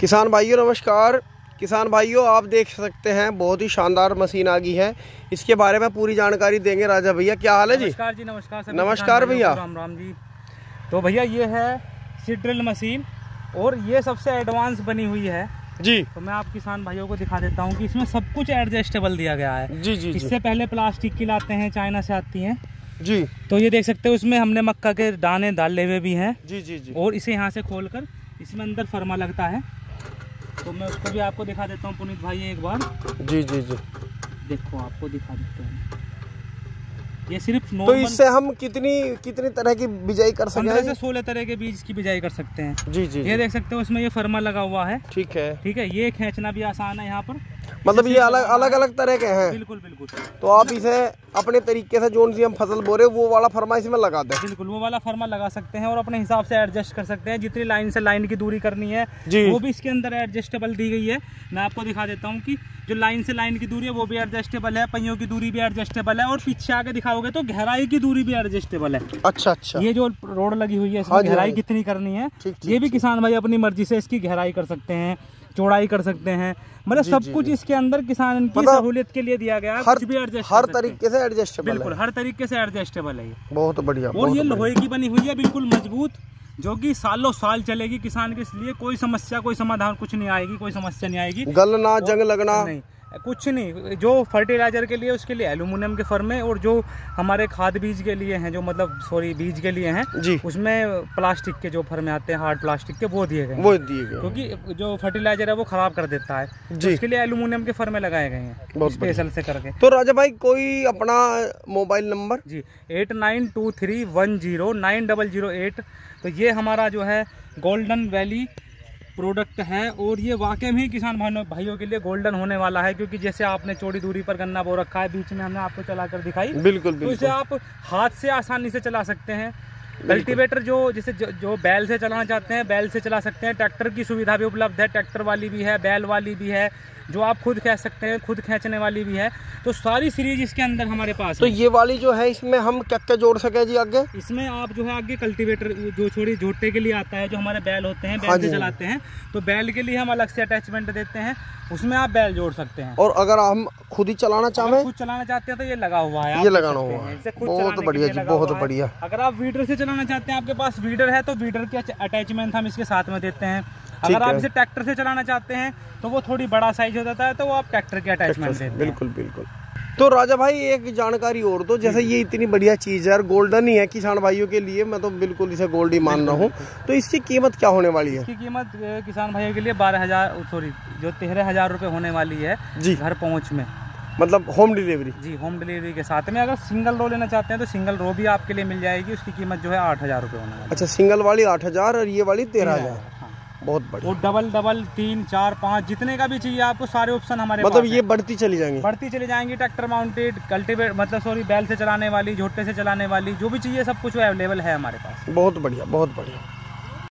किसान भाइयों नमस्कार। किसान भाइयों आप देख सकते हैं बहुत ही शानदार मशीन आ गई है। इसके बारे में पूरी जानकारी देंगे राजा भैया। क्या हाल है जी? नमस्कार जी नमस्कार सर नमस्कार भैया। राम राम जी। तो भैया ये है सीड्रिल मशीन और ये सबसे एडवांस बनी हुई है। जी। तो मैं आप किसान भाइयों को दिखा देता हूँ कि इसमें सब कुछ एडजस्टेबल दिया गया है। जी जी इससे पहले प्लास्टिक की लाते हैं चाइना से आती हैं। जी। तो ये देख सकते हो इसमें हमने मक्का के दाने डाले हुए भी हैं। जी जी जी। और इसे यहाँ से खोलकर इसमें अंदर फरमा लगता है। तो मैं उसको भी आपको दिखा देता हूँ पुनीत भाई एक बार। जी जी जी। देखो आपको दिखा देते हैं। ये सिर्फ़ तो इससे हम कितनी कितनी तरह की बिजाई कर सकते से सोलह तरह के बीज की बिजाई कर सकते हैं। जी जी ये जी। देख सकते हो इसमें ये फर्मा लगा हुआ है। ठीक है। ठीक है ये खींचना भी आसान है यहाँ पर। मतलब ये अलग अलग अलग तरह के हैं। बिल्कुल बिल्कुल। तो आप इसे अपने तरीके से जोन सी हम फ़सल बोरे वो वाला फर्मा इसमें लगा दें। बिल्कुल वो वाला फर्मा लगा सकते हैं और अपने हिसाब से एडजस्ट कर सकते हैं। जितनी लाइन से लाइन की दूरी करनी है जी। वो भी इसके अंदर एडजस्टेबल दी गई है। मैं आपको दिखा देता हूँ कि जो लाइन से लाइन की दूरी है वो भी एडजस्टेबल है। पहियों की दूरी भी एडजस्टेबल है। और पीछे आगे दिखाओगे तो गहराई की दूरी भी एडजस्टेबल है। अच्छा अच्छा। ये जो रोड लगी हुई है हाँ इसमें गहराई हाँ कितनी करनी है ये भी किसान भाई अपनी मर्ज़ी से इसकी गहराई कर सकते हैं। चौड़ाई कर सकते हैं। मतलब सब जी, कुछ जी। इसके अंदर किसान की मतलब सहूलियत के लिए दिया गया हर कुछ भी एडजस्ट हर तरीके से एडजस्टेबल बिल्कुल हर तरीके से एडजस्टेबल है ये। बहुत बढ़िया और ये लोहे की बनी हुई है बिल्कुल मज़बूत जो कि सालों साल चलेगी किसान के इसलिए कोई समस्या कोई समाधान कुछ नहीं आएगी कोई समस्या नहीं आएगी। गलना जंग लगना। नहीं कुछ नहीं जो फर्टिलाइज़र के लिए उसके लिए एल्यूमिनियम के फर्मे और जो हमारे खाद बीज के लिए हैं जो मतलब सॉरी बीज के लिए हैं जी। उसमें प्लास्टिक के जो फर्मे आते हैं हार्ड प्लास्टिक के वो दिए गए वो दिए गए क्योंकि जो फर्टिलाइज़र है वो खराब कर देता है। जी। उसके लिए एल्यूमिनियम के फर्मे लगाए गए हैं स्पेशल से करके। तो राजा भाई कोई अपना मोबाइल नंबर जी eight nine two three one zero nine double zero eight तो ये हमारा जो है गोल्डन वैली प्रोडक्ट है और ये वाकई में ही किसान भाइयों के लिए गोल्डन होने वाला है क्योंकि जैसे आपने चौड़ी दूरी पर गन्ना बो रखा है बीच में हमने आपको चला कर दिखाई। बिल्कुल तो इसे आप हाथ से आसानी से चला सकते हैं। कल्टीवेटर जो जैसे जो, जो बैल से चलाना चाहते हैं बैल से चला सकते हैं। ट्रैक्टर की सुविधा भी उपलब्ध है ट्रैक्टर वाली भी है बैल वाली भी है। जो आप खुद कह सकते हैं खुद खींचने वाली भी है। तो सारी सीरीज़ इसके अंदर हमारे पास तो है। ये वाली जो है इसमें हम क्या क्या जोड़ सके जी आगे? इसमें आप जो है आगे कल्टीवेटर जो छोड़ी झोटे के लिए आता है जो हमारे बैल होते हैं हाँ बैल से हाँ चलाते हैं। तो बैल के लिए हम अलग से अटैचमेंट देते हैं उसमें आप बैल जोड़ सकते हैं। और अगर हम खुद ही चलाना अगर चाहें? खुद चलाना चाहते हैं तो ये लगा हुआ है ये लगाना हुआ है। बहुत बढ़िया जी, बहुत बढ़िया। अगर आप वीडर से चलाना चाहते हैं आपके पास वीडर है तो वीडर के अटैचमेंट हम इसके साथ में देते हैं। अगर आप इसे ट्रैक्टर से चलाना चाहते हैं तो वो थोड़ी बड़ा साइज़ हो जाता है तो वो आप ट्रैक्टर के अटैचमेंट देते बिल्कुल बिल्कुल। तो राजा भाई एक जानकारी और दो जैसे ये इतनी बढ़िया चीज़ है और गोल्डन ही है किसान भाइयों के लिए मैं तो बिल्कुल इसे गोल्ड ही मान रहा हूँ। तो इसकी कीमत क्या होने वाली है? इसकी कीमत किसान भाइयों के लिए बारह हज़ार सॉरी जो तेरह हज़ार रुपये होने वाली है जी। घर पहुँच में। मतलब होम डिलीवरी जी होम डिलीवरी के साथ में अगर सिंगल रो लेना चाहते हैं तो सिंगल रो भी आपके लिए मिल जाएगी उसकी कीमत जो है आठ हज़ार रुपये होने वाली अच्छा सिंगल वाली आठ हज़ार और ये वाली तेरह हज़ार। बहुत बढ़िया। और डबल डबल तीन चार पाँच जितने का भी चाहिए आपको सारे ऑप्शन हमारे मतलब ये बढ़ती चली जाएँगी। बढ़ती चली जाएँगी ट्रैक्टर माउंटेड कल्टीवेट मतलब सॉरी बैल से चलाने वाली झोटे से चलाने वाली जो भी चाहिए सब कुछ अवेलेबल है हमारे पास। बहुत बढ़िया बहुत बढ़िया।